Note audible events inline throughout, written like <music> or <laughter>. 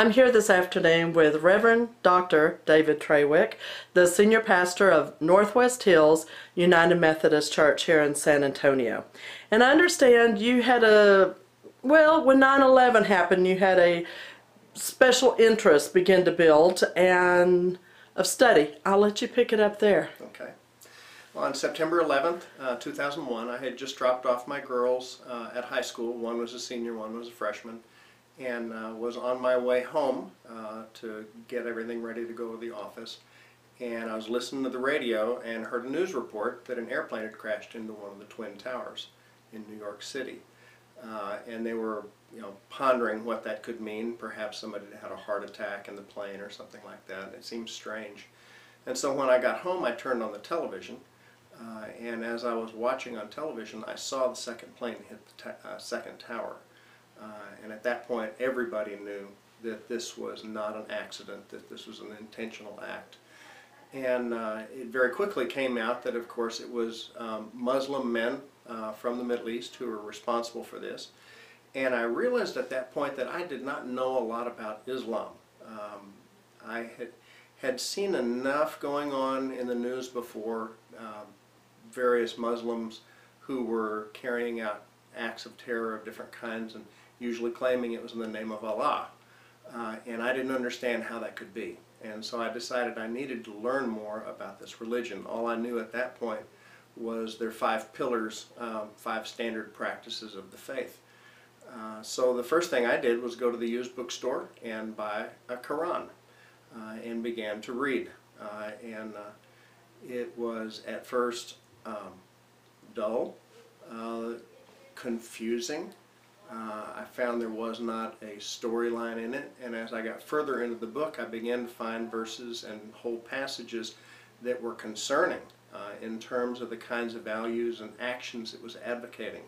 I'm here this afternoon with Reverend Dr. David Trawick, the senior pastor of Northwest Hills United Methodist Church here in San Antonio. And I understand you had a, well, when 9 11 happened, you had a special interest begin to build and of study. I'll let you pick it up there. Okay. On September 11th, uh, 2001, I had just dropped off my girls uh, at high school. One was a senior, one was a freshman, and uh, was on my way home uh, to get everything ready to go to the office. And I was listening to the radio and heard a news report that an airplane had crashed into one of the Twin Towers in New York City. Uh, and they were, you know, pondering what that could mean. Perhaps somebody had a heart attack in the plane or something like that. It seemed strange. And so when I got home, I turned on the television uh, and as I was watching on television, I saw the second plane hit the uh, second tower. Uh, and at that point, everybody knew that this was not an accident, that this was an intentional act. And uh, it very quickly came out that, of course, it was um, Muslim men uh, from the Middle East who were responsible for this. And I realized at that point that I did not know a lot about Islam. Um, I had, had seen enough going on in the news before um, various Muslims who were carrying out acts of terror of different kinds and usually claiming it was in the name of Allah. Uh, and I didn't understand how that could be. And so I decided I needed to learn more about this religion. All I knew at that point was their five pillars, um, five standard practices of the faith. Uh, so the first thing I did was go to the used bookstore and buy a Quran uh, and began to read. Uh, and uh, it was at first um, dull, uh, confusing. Uh, I found there was not a storyline in it, and as I got further into the book, I began to find verses and whole passages that were concerning uh, in terms of the kinds of values and actions it was advocating.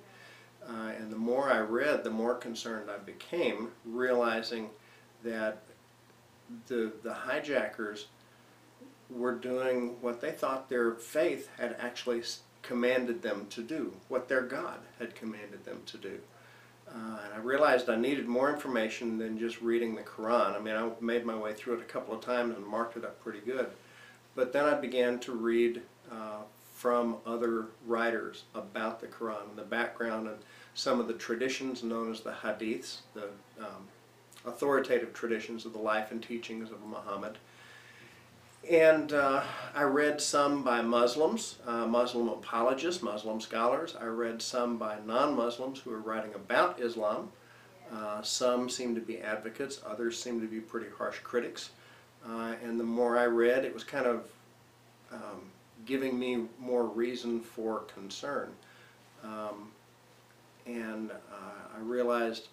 Uh, and the more I read, the more concerned I became, realizing that the, the hijackers were doing what they thought their faith had actually commanded them to do, what their God had commanded them to do. Uh, and I realized I needed more information than just reading the Quran. I mean, I made my way through it a couple of times and marked it up pretty good. But then I began to read uh, from other writers about the Quran and the background and some of the traditions known as the hadiths, the um, authoritative traditions of the life and teachings of Muhammad. And uh, I read some by Muslims, uh, Muslim apologists, Muslim scholars. I read some by non-Muslims who are writing about Islam. Uh, some seem to be advocates, others seem to be pretty harsh critics. Uh, and the more I read, it was kind of um, giving me more reason for concern. Um, and uh, I realized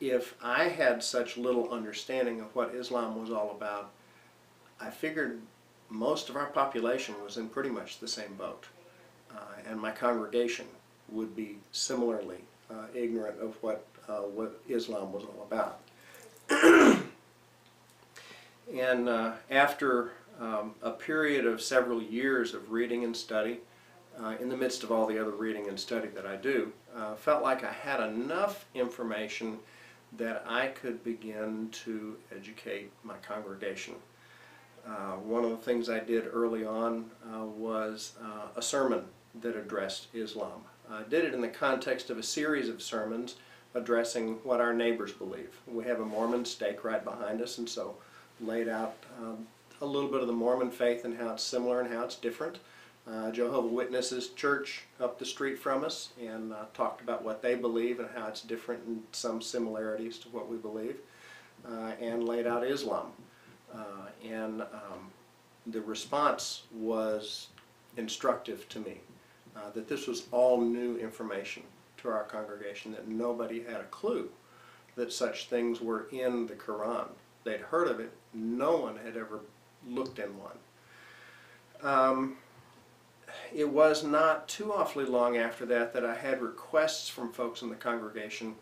if I had such little understanding of what Islam was all about, I figured most of our population was in pretty much the same boat. Uh, and my congregation would be similarly uh, ignorant of what, uh, what Islam was all about. <clears throat> and uh, after um, a period of several years of reading and study, uh, in the midst of all the other reading and study that I do, uh, felt like I had enough information that I could begin to educate my congregation. Uh, one of the things I did early on uh, was uh, a sermon that addressed Islam. I did it in the context of a series of sermons addressing what our neighbors believe. We have a Mormon stake right behind us and so laid out um, a little bit of the Mormon faith and how it's similar and how it's different. Uh, Jehovah Witnesses church up the street from us and uh, talked about what they believe and how it's different and some similarities to what we believe uh, and laid out Islam. Uh, and um, the response was instructive to me, uh, that this was all new information to our congregation, that nobody had a clue that such things were in the Quran. They'd heard of it, no one had ever looked in one. Um, it was not too awfully long after that that I had requests from folks in the congregation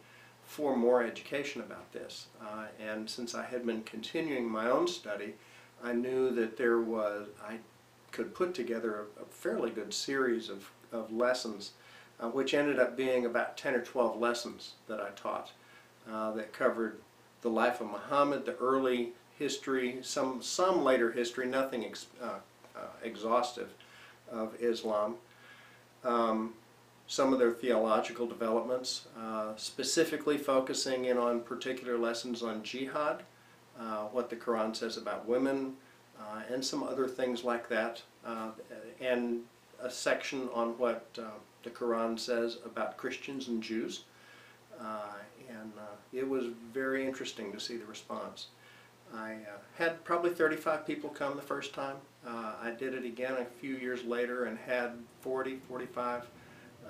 for more education about this. Uh, and since I had been continuing my own study, I knew that there was, I could put together a, a fairly good series of, of lessons, uh, which ended up being about 10 or 12 lessons that I taught uh, that covered the life of Muhammad, the early history, some some later history, nothing ex, uh, uh, exhaustive of Islam. Um, some of their theological developments, uh, specifically focusing in on particular lessons on jihad, uh, what the Quran says about women, uh, and some other things like that, uh, and a section on what uh, the Quran says about Christians and Jews. Uh, and it was very interesting to see the response. I had probably 35 people come the first time. I did it again a few years later and had 40, 45.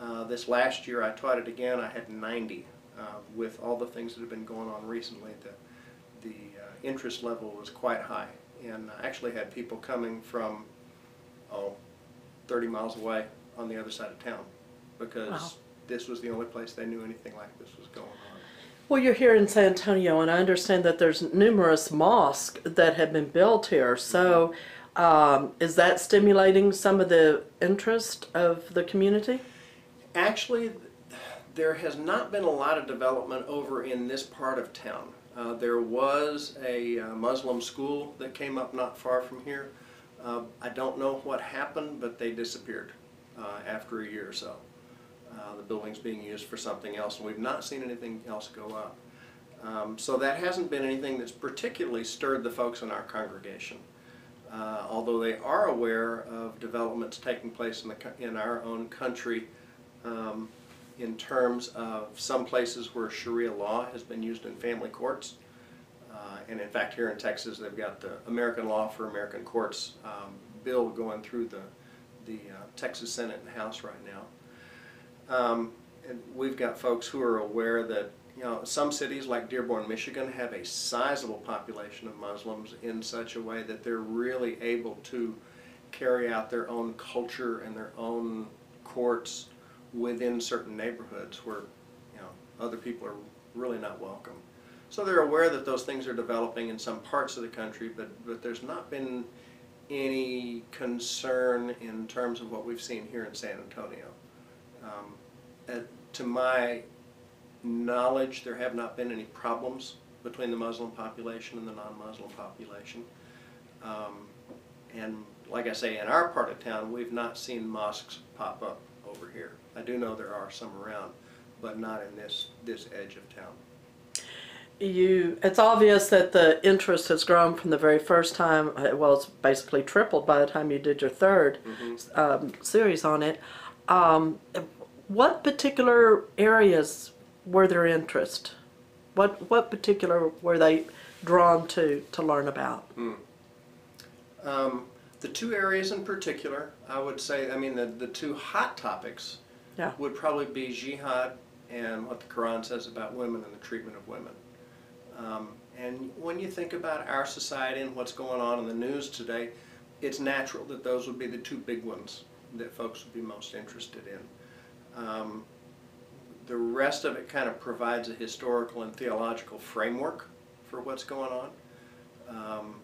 Uh, this last year I taught it again, I had 90. Uh, with all the things that have been going on recently, the, the uh, interest level was quite high. And I actually had people coming from, oh, 30 miles away on the other side of town because Wow. this was the only place they knew anything like this was going on. Well, you're here in San Antonio, and I understand that there's numerous mosques that have been built here. So, um, is that stimulating some of the interest of the community? Actually, there has not been a lot of development over in this part of town. Uh, there was a uh, Muslim school that came up not far from here. Uh, I don't know what happened, but they disappeared uh, after a year or so. Uh, the building's being used for something else, and we've not seen anything else go up. Um, so that hasn't been anything that's particularly stirred the folks in our congregation. Uh, although they are aware of developments taking place in, the, in our own country um, in terms of some places where Sharia law has been used in family courts. Uh, and in fact, here in Texas, they've got the American Law for American Courts um, bill going through the, the uh, Texas Senate and House right now. Um, and we've got folks who are aware that you know some cities like Dearborn, Michigan, have a sizable population of Muslims in such a way that they're really able to carry out their own culture and their own courts within certain neighborhoods where you know other people are really not welcome. So they're aware that those things are developing in some parts of the country, but but there's not been any concern in terms of what we've seen here in San Antonio. Um, uh, to my knowledge, there have not been any problems between the Muslim population and the non-Muslim population. Um, and like I say, in our part of town, we've not seen mosques pop up. I do know there are some around, but not in this, this edge of town. You, it's obvious that the interest has grown from the very first time. uh, Well, it's basically tripled by the time you did your 3rd um, series on it. Um, what particular areas were their interest? What what particular were they drawn to to learn about? Um, the two areas in particular, I would say, I mean, the, the two hot topics Yeah. would probably be jihad and what the Quran says about women and the treatment of women. Um, and when you think about our society and what's going on in the news today, it's natural that those would be the two big ones that folks would be most interested in. Um, the rest of it kind of provides a historical and theological framework for what's going on. Um,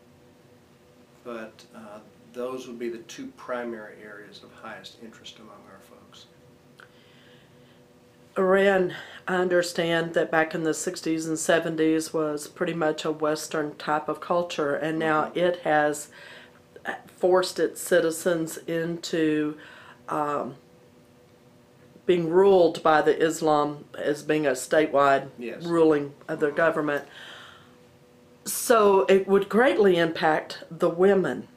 but uh, those would be the two primary areas of highest interest among our folks. Iran, I understand that back in the 60s and 70s was pretty much a Western type of culture, and now mm-hmm. it has uh, forced its citizens into um, being ruled by the Islam as being a statewide Yes. ruling of their mm-hmm. government. So it would greatly impact the women.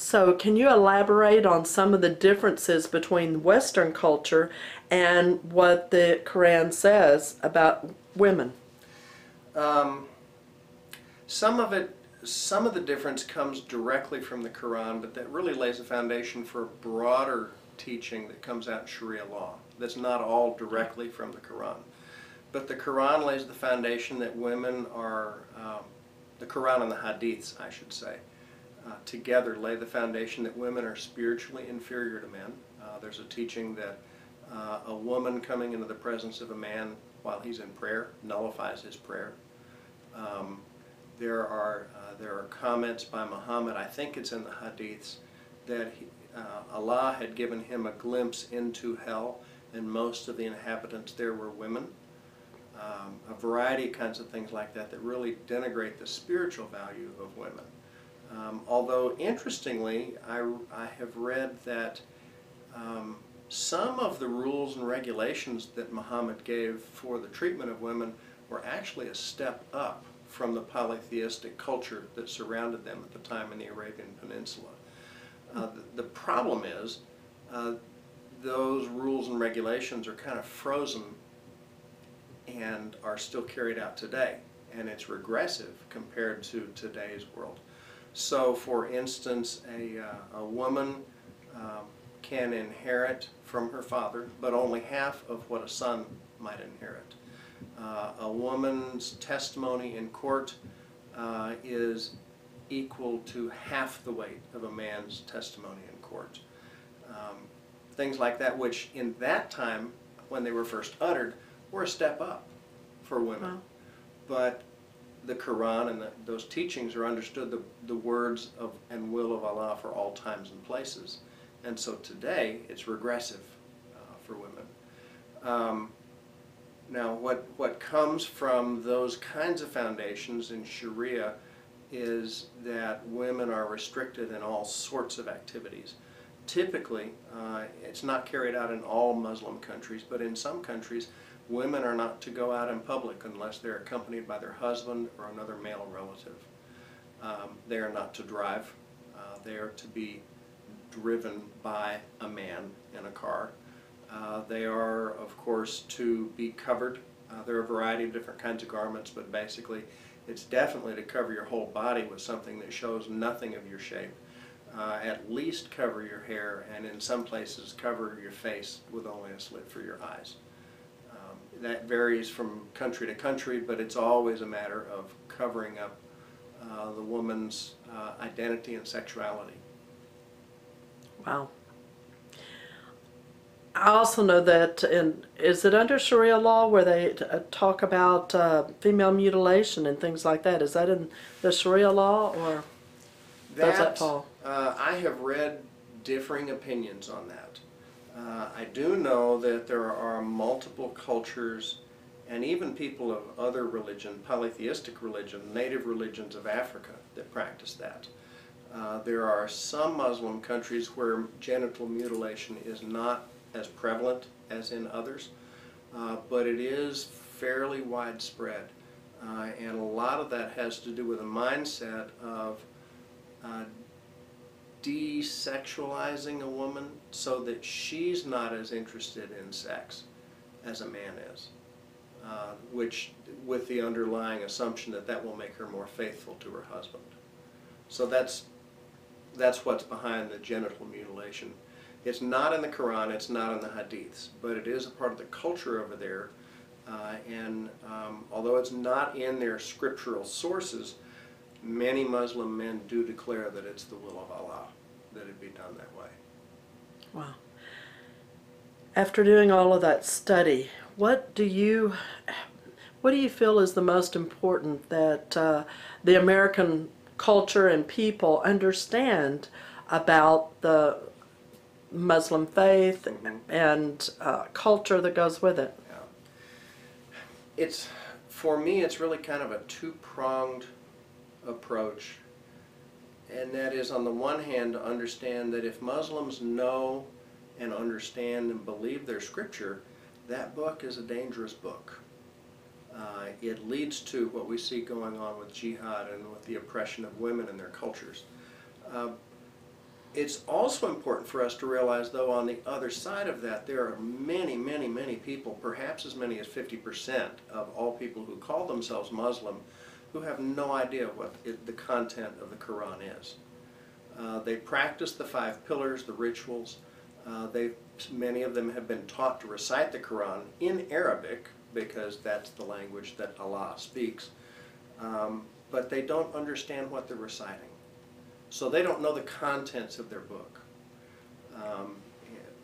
So, can you elaborate on some of the differences between Western culture and what the Quran says about women? Um, some of it, some of the difference comes directly from the Quran, but that really lays a foundation for broader teaching that comes out in Sharia law. That's not all directly from the Quran, but the Quran lays the foundation that women are, um, the Quran and the Hadiths, I should say, uh, together lay the foundation that women are spiritually inferior to men. Uh, there's a teaching that uh, a woman coming into the presence of a man while he's in prayer nullifies his prayer. Um, there are uh, there are comments by Muhammad. I think it's in the Hadiths that he, uh, Allah had given him a glimpse into hell, and most of the inhabitants there were women. um, a variety of kinds of things like that that really denigrate the spiritual value of women. Um, although, interestingly, I, I have read that um, some of the rules and regulations that Muhammad gave for the treatment of women were actually a step up from the polytheistic culture that surrounded them at the time in the Arabian Peninsula. Uh, the, the problem is uh, those rules and regulations are kind of frozen and are still carried out today. And it's regressive compared to today's world. So, for instance, a, uh, a woman um, can inherit from her father, but only half of what a son might inherit. Uh, a woman's testimony in court uh, is equal to half the weight of a man's testimony in court. Um, things like that, which in that time, when they were first uttered, were a step up for women. Wow. But the Quran and the, those teachings are understood the, the words of and will of Allah for all times and places. And so today it's regressive uh, for women. Um, now, what, what comes from those kinds of foundations in Sharia is that women are restricted in all sorts of activities. Typically, uh, it's not carried out in all Muslim countries, but in some countries, women are not to go out in public unless they're accompanied by their husband or another male relative. Um, they are not to drive. Uh, they are to be driven by a man in a car. Uh, they are, of course, to be covered. Uh, there are a variety of different kinds of garments, but basically, it's definitely to cover your whole body with something that shows nothing of your shape. Uh, at least cover your hair, and in some places, cover your face with only a slit for your eyes. That varies from country to country, but it's always a matter of covering up uh, the woman's uh, identity and sexuality. Wow. I also know that in is it under Sharia law where they uh, talk about uh, female mutilation and things like that? Is that in the Sharia law or does that fall? Uh, I have read differing opinions on that. Uh, I do know that there are multiple cultures and even people of other religion, polytheistic religion, native religions of Africa that practice that. Uh, there are some Muslim countries where genital mutilation is not as prevalent as in others, uh, but it is fairly widespread. Uh, and a lot of that has to do with a mindset of uh, desexualizing a woman so that she's not as interested in sex as a man is, uh, which with the underlying assumption that that will make her more faithful to her husband. So that's that's what's behind the genital mutilation. It's not in the Quran, it's not in the Hadiths, but it is a part of the culture over there. Uh, and um, although it's not in their scriptural sources, many Muslim men do declare that it's the will of Allah that it be done that way. Wow. After doing all of that study, what do you what do you feel is the most important that uh, the American culture and people understand about the Muslim faith Mhm. and uh, culture that goes with it? Yeah. It's for me. It's really kind of a two-pronged approach, and that is on the one hand to understand that if Muslims know and understand and believe their scripture, that book is a dangerous book. Uh, it leads to what we see going on with jihad and with the oppression of women in their cultures. Uh, it's also important for us to realize, though, on the other side of that, there are many, many, many people, perhaps as many as 50% of all people who call themselves Muslim, who have no idea what it, the content of the Quran is. Uh, they practice the five pillars, the rituals. Uh, they, many of them have been taught to recite the Quran in Arabic because that's the language that Allah speaks. Um, but they don't understand what they're reciting. So they don't know the contents of their book, um,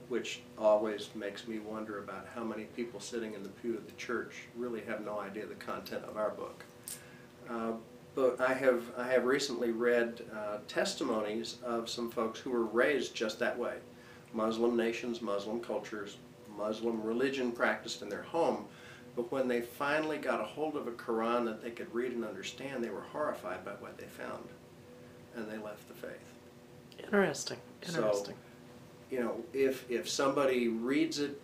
which always makes me wonder about how many people sitting in the pew of the church really have no idea the content of our book. Uh, but I have, I have recently read uh, testimonies of some folks who were raised just that way. Muslim nations, Muslim cultures, Muslim religion practiced in their home, But when they finally got a hold of a Quran that they could read and understand, they were horrified by what they found, and they left the faith. Interesting. So- Interesting. You know, if if somebody reads it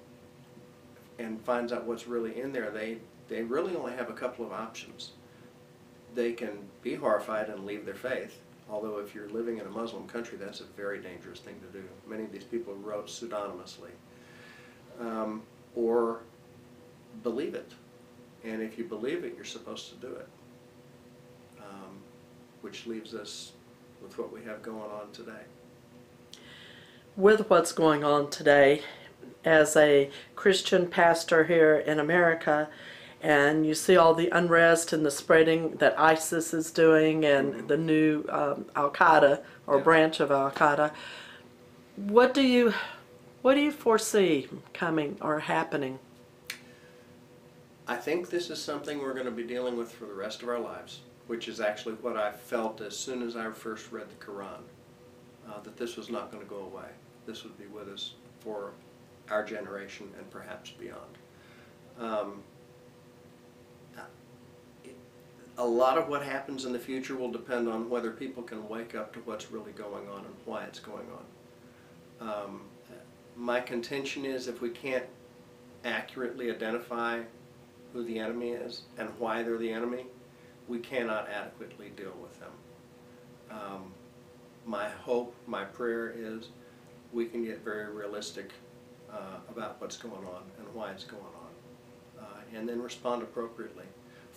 and finds out what's really in there, they they really only have a couple of options. They can be horrified and leave their faith. Although if you're living in a Muslim country, that's a very dangerous thing to do. Many of these people wrote pseudonymously. Um, or believe it. And if you believe it, you're supposed to do it. Um, which leaves us with what we have going on today. with what's going on today as a Christian pastor here in America, and you see all the unrest and the spreading that ISIS is doing and the new um, Al Qaeda or Yeah. branch of Al Qaeda. What do you what do you foresee coming or happening? I think this is something we're going to be dealing with for the rest of our lives, which is actually what I felt as soon as I first read the Quran, uh, that this was not going to go away. This would be with us for our generation and perhaps beyond. Um, it- a lot of what happens in the future will depend on whether people can wake up to what's really going on and why it's going on. Um, my contention is if we can't accurately identify who the enemy is and why they're the enemy, we cannot adequately deal with them. Um, my hope, my prayer is we can get very realistic uh, about what's going on and why it's going on, uh, and then respond appropriately.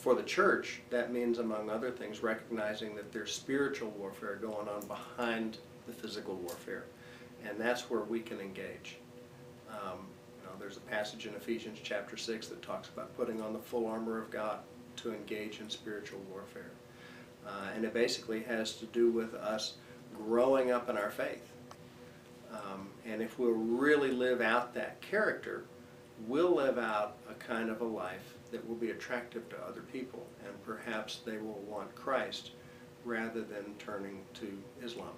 For the church, that means, among other things, recognizing that there's spiritual warfare going on behind the physical warfare, and that's where we can engage. Um, you know, there's a passage in Ephesians chapter 6 that talks about putting on the full armor of God to engage in spiritual warfare. Uh, and it basically has to do with us growing up in our faith. Um, and if we'll really live out that character, we'll live out a kind of a life that will be attractive to other people, and perhaps they will want Christ rather than turning to Islam.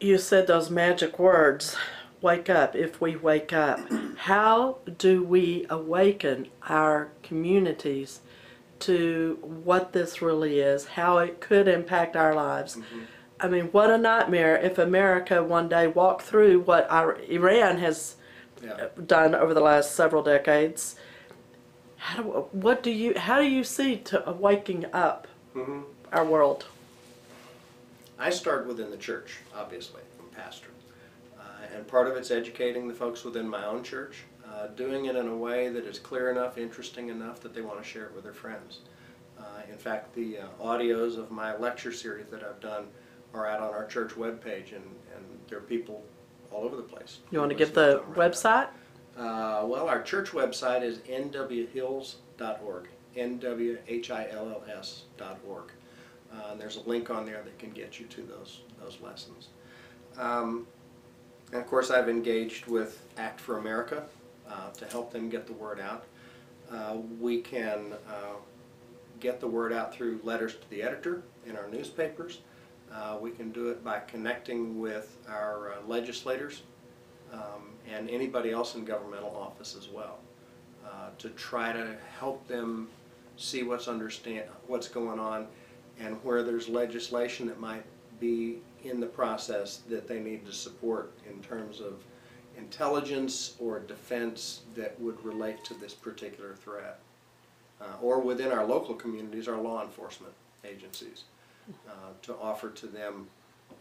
You said those magic words, wake up, if we wake up. How do we awaken our communities to what this really is, how it could impact our lives? Mm-hmm. I mean, what a nightmare if America one day walked through what our, Iran has Yeah. done over the last several decades. How do, what do you, how do you see to waking up hmm our world? I start within the church, obviously, I'm pastor. Uh, and part of it's educating the folks within my own church, uh, doing it in a way that is clear enough, interesting enough that they want to share it with their friends. Uh, in fact, the uh, audios of my lecture series that I've done are out on our church webpage, and, and there are people all over the place. You want to give the website? Uh, well, our church website is nwhills.org, nwhills.org. Uh, and there's a link on there that can get you to those those lessons. Um, and of course, I've engaged with Act for America uh, to help them get the word out. Uh, we can uh, get the word out through letters to the editor in our newspapers. Uh, we can do it by connecting with our uh, legislators um, and anybody else in governmental office as well uh, to try to help them see what's understand what's going on and where there's legislation that might be in the process that they need to support in terms of intelligence or defense that would relate to this particular threat. Uh, or within our local communities, our law enforcement agencies, uh, to offer to them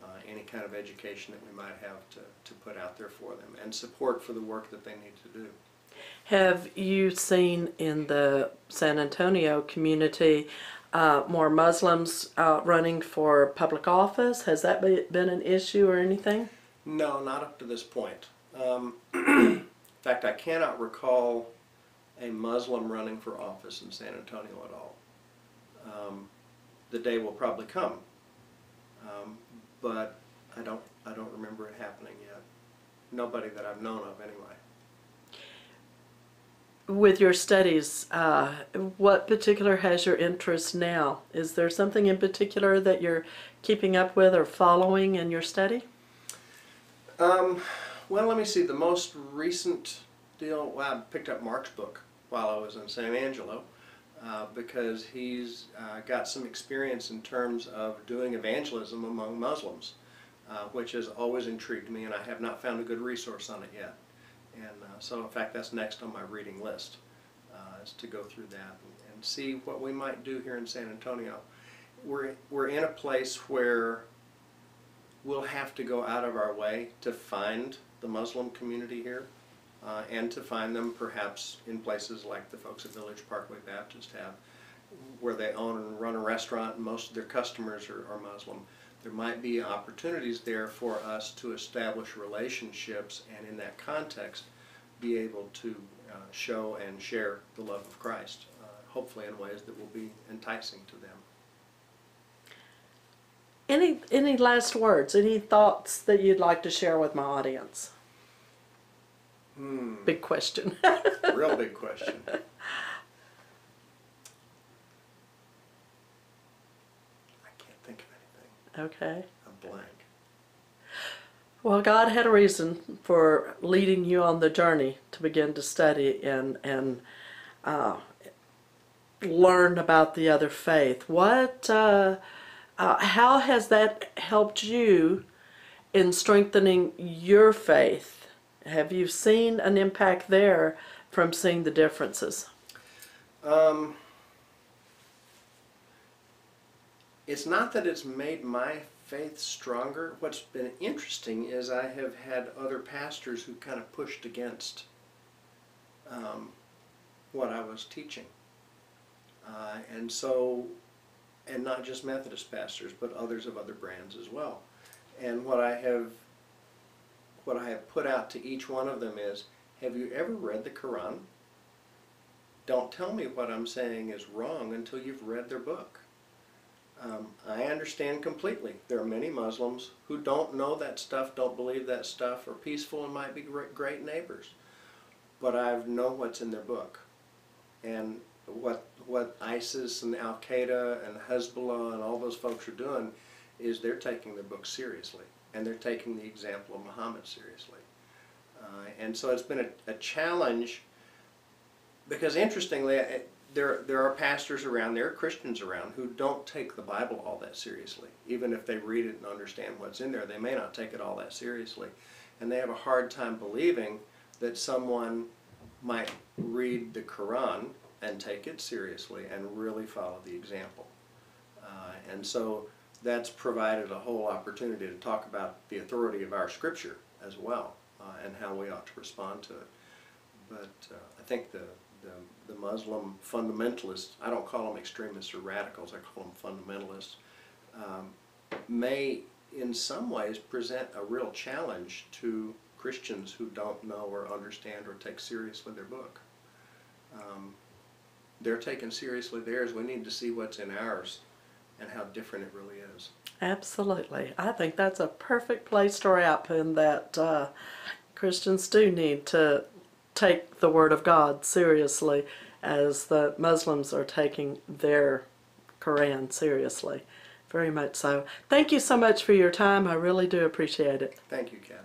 uh, any kind of education that we might have to, to put out there for them and support for the work that they need to do. Have you seen in the San Antonio community uh, more Muslims uh, running for public office? Has that be, been an issue or anything? No, not up to this point. Um, <clears throat> in fact, I cannot recall a Muslim running for office in San Antonio at all. Um, the day will probably come, um, but I don't. I don't remember it happening yet. Nobody that I've known of, anyway. With your studies, uh, what particular has your interest now? Is there something in particular that you're keeping up with or following in your study? Um, well, let me see. The most recent deal, well, I picked up Mark's book while I was in San Angelo uh, because he's uh, got some experience in terms of doing evangelism among Muslims, uh, which has always intrigued me, and I have not found a good resource on it yet. And uh, so, in fact, that's next on my reading list, uh, is to go through that and, and see what we might do here in San Antonio. We're, we're in a place where we'll have to go out of our way to find the Muslim community here uh, and to find them perhaps in places like the folks at Village Parkway Baptist have, where they own and run a restaurant and most of their customers are, are Muslim. There might be opportunities there for us to establish relationships and in that context be able to uh, show and share the love of Christ, uh, hopefully in ways that will be enticing to them. Any any last words? Any thoughts that you'd like to share with my audience? Hmm, Big question. <laughs> real big question. I can't think of anything. okay. I'm blank. Well, God had a reason for leading you on the journey to begin to study and and uh, learn about the other faith. What, uh, uh, how has that helped you in strengthening your faith? Have you seen an impact there from seeing the differences? Um, it's not that it's made my faith stronger. What's been interesting is I have had other pastors who kind of pushed against um, what I was teaching. Uh, and so, and not just Methodist pastors, but others of other brands as well. And what I have, what I have put out to each one of them is, have you ever read the Quran? don't tell me what I'm saying is wrong until you've read their book. Um, I understand completely. There are many Muslims who don't know that stuff, don't believe that stuff, are peaceful and might be great, neighbors. But I know what's in their book. And what, what ISIS and Al Qaeda and Hezbollah and all those folks are doing is they're taking their book seriously. And they're taking the example of Muhammad seriously. Uh, and so it's been a, a challenge because interestingly, eh, there there are pastors around, there are Christians around who don't take the Bible all that seriously. Even if they read it and understand what's in there, they may not take it all that seriously, and they have a hard time believing that someone might read the Quran and take it seriously and really follow the example. Uh, and so that's provided a whole opportunity to talk about the authority of our Scripture as well uh, and how we ought to respond to it. But uh, I think the, the, the Muslim fundamentalists, I don't call them extremists or radicals, I call them fundamentalists, um, may in some ways present a real challenge to Christians who don't know or understand or take seriously their book. Um, they're taking seriously theirs, we need to see what's in ours and how different it really is. Absolutely. I think that's a perfect place to wrap in that uh, Christians do need to take the Word of God seriously as the Muslims are taking their Quran seriously. Very much so. Thank you so much for your time. I really do appreciate it. Thank you, Kat.